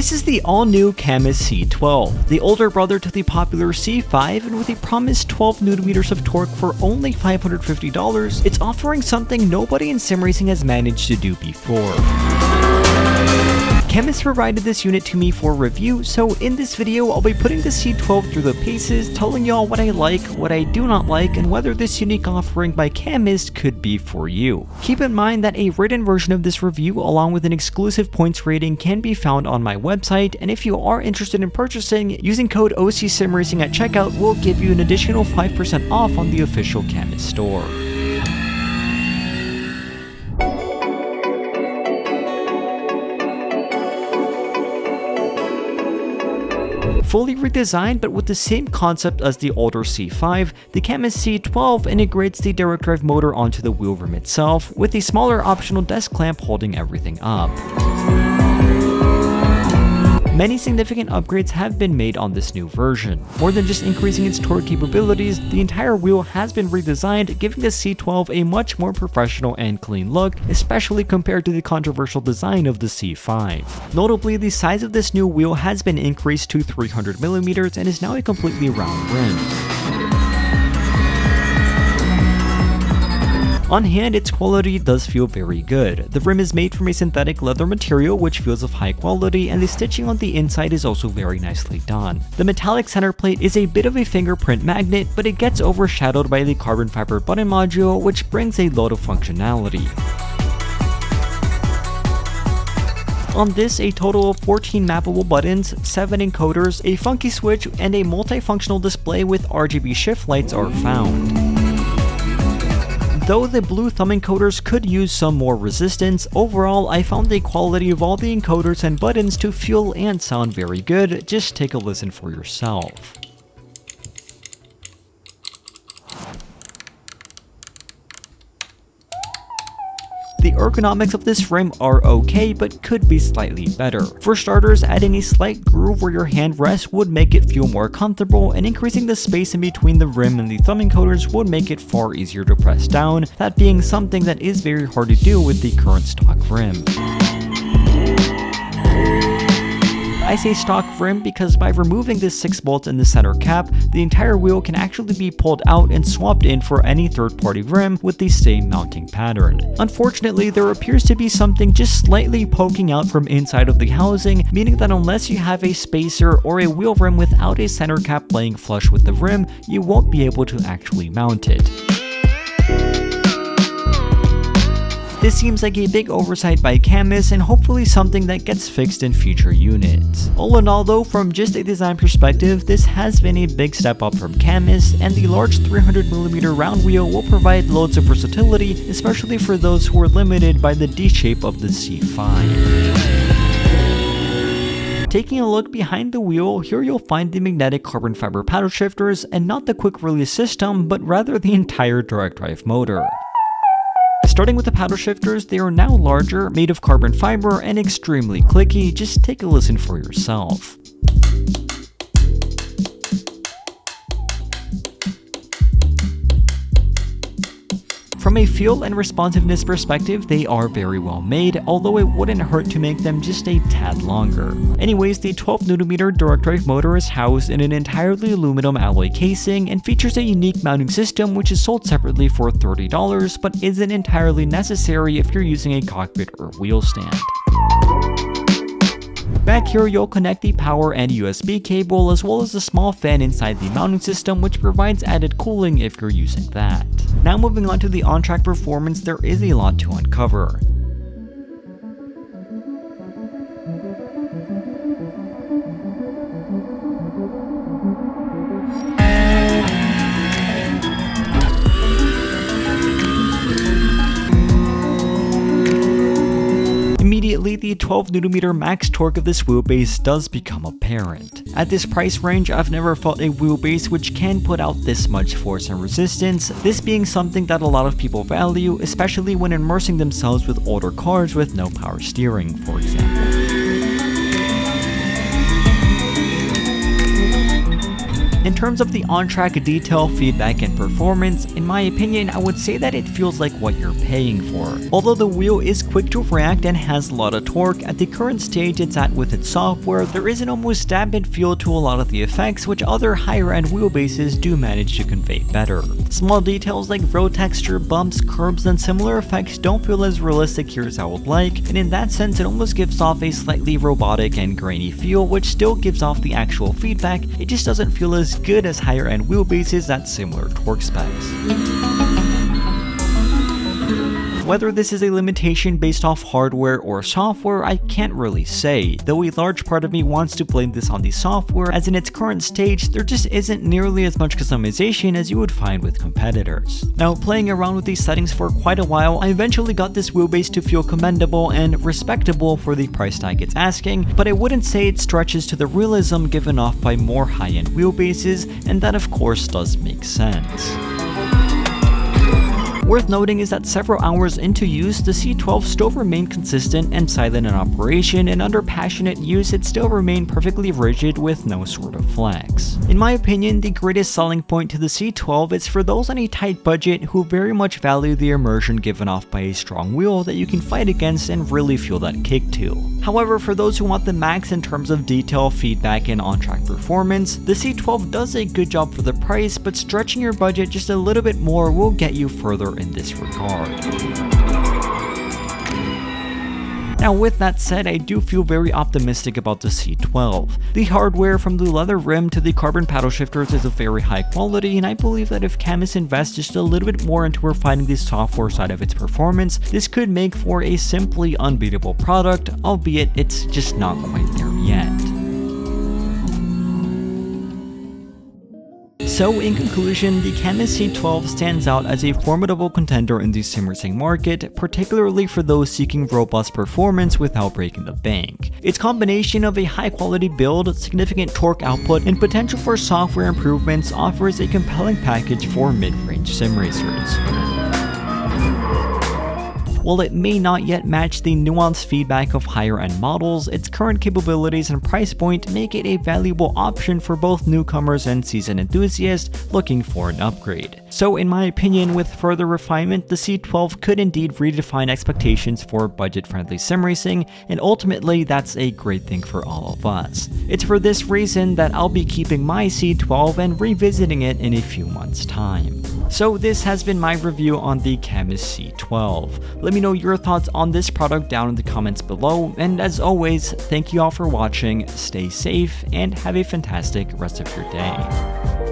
This is the all-new Cammus C12, the older brother to the popular C5 and with a promised 12Nm of torque for only $550, it's offering something nobody in sim racing has managed to do before. Cammus provided this unit to me for review, so in this video I'll be putting the C12 through the paces, telling y'all what I like, what I do not like, and whether this unique offering by Cammus could be for you. Keep in mind that a written version of this review along with an exclusive points rating can be found on my website, and if you are interested in purchasing, using code OCSimRacing at checkout will give you an additional 5% off on the official Cammus store. Fully redesigned but with the same concept as the older C5, the Cammus C12 integrates the direct drive motor onto the wheel rim itself, with a smaller optional desk clamp holding everything up. Many significant upgrades have been made on this new version. More than just increasing its torque capabilities, the entire wheel has been redesigned, giving the C12 a much more professional and clean look, especially compared to the controversial design of the C5. Notably, the size of this new wheel has been increased to 300mm and is now a completely round rim. On hand, its quality does feel very good. The rim is made from a synthetic leather material which feels of high quality and the stitching on the inside is also very nicely done. The metallic center plate is a bit of a fingerprint magnet, but it gets overshadowed by the carbon fiber button module which brings a lot of functionality. On this, a total of 14 mappable buttons, 7 encoders, a funky switch, and a multifunctional display with RGB shift lights are found. Though the blue thumb encoders could use some more resistance, overall I found the quality of all the encoders and buttons to feel and sound very good, just take a listen for yourself. The ergonomics of this rim are okay, but could be slightly better. For starters, adding a slight groove where your hand rests would make it feel more comfortable, and increasing the space in between the rim and the thumb encoders would make it far easier to press down, that being something that is very hard to do with the current stock rim. I say stock rim because by removing this 6 bolts in the center cap, the entire wheel can actually be pulled out and swapped in for any third party rim with the same mounting pattern. Unfortunately, there appears to be something just slightly poking out from inside of the housing, meaning that unless you have a spacer or a wheel rim without a center cap laying flush with the rim, you won't be able to actually mount it. This seems like a big oversight by Cammus and hopefully something that gets fixed in future units. All in all though, from just a design perspective, this has been a big step up from Cammus, and the large 300mm round wheel will provide loads of versatility, especially for those who are limited by the D-shape of the C5. Taking a look behind the wheel, here you'll find the magnetic carbon fiber paddle shifters and not the quick release system, but rather the entire direct drive motor. Starting with the paddle shifters, they are now larger, made of carbon fiber, and extremely clicky, just take a listen for yourself. From a feel and responsiveness perspective, they are very well made, although it wouldn't hurt to make them just a tad longer. Anyways, the 12Nm direct drive motor is housed in an entirely aluminum alloy casing and features a unique mounting system which is sold separately for $30, but isn't entirely necessary if you're using a cockpit or wheel stand. Back here, you'll connect the power and USB cable as well as a small fan inside the mounting system which provides added cooling if you're using that. Now moving on to the on-track performance, there is a lot to uncover. Immediately, the 12Nm max torque of this wheelbase does become apparent. At this price range, I've never felt a wheelbase which can put out this much force and resistance, this being something that a lot of people value, especially when immersing themselves with older cars with no power steering, for example. In terms of the on-track detail, feedback, and performance, in my opinion, I would say that it feels like what you're paying for. Although the wheel is quick to react and has a lot of torque, at the current stage it's at with its software, there is an almost dampened feel to a lot of the effects which other higher end wheelbases do manage to convey better. Small details like road texture, bumps, curbs, and similar effects don't feel as realistic here as I would like, and in that sense it almost gives off a slightly robotic and grainy feel which still gives off the actual feedback, it just doesn't feel as good as higher end wheelbases at similar torque specs. Whether this is a limitation based off hardware or software, I can't really say, though a large part of me wants to blame this on the software as in its current stage there just isn't nearly as much customization as you would find with competitors. Now playing around with these settings for quite a while, I eventually got this wheelbase to feel commendable and respectable for the price tag it's asking, but I wouldn't say it stretches to the realism given off by more high-end wheelbases, and that of course does make sense. Worth noting is that several hours into use, the C12 still remained consistent and silent in operation, and under passionate use it still remained perfectly rigid with no sort of flex. In my opinion, the greatest selling point to the C12 is for those on a tight budget who very much value the immersion given off by a strong wheel that you can fight against and really feel that kick to. However, for those who want the max in terms of detail, feedback, and on-track performance, the C12 does a good job for the price, but stretching your budget just a little bit more will get you further in this regard. Now with that said, I do feel very optimistic about the C12. The hardware from the leather rim to the carbon paddle shifters is of very high quality and I believe that if Cammus invests just a little bit more into refining the software side of its performance, this could make for a simply unbeatable product, albeit it's just not quite there So in conclusion, the Cammus C12 stands out as a formidable contender in the sim racing market, particularly for those seeking robust performance without breaking the bank. Its combination of a high quality build, significant torque output, and potential for software improvements offers a compelling package for mid-range sim racers. While it may not yet match the nuanced feedback of higher end models, its current capabilities and price point make it a valuable option for both newcomers and seasoned enthusiasts looking for an upgrade. So in my opinion, with further refinement, the C12 could indeed redefine expectations for budget-friendly sim racing, and ultimately that's a great thing for all of us. It's for this reason that I'll be keeping my C12 and revisiting it in a few months time. So this has been my review on the Cammus C12. Let me know your thoughts on this product down in the comments below, and as always, thank you all for watching, stay safe, and have a fantastic rest of your day.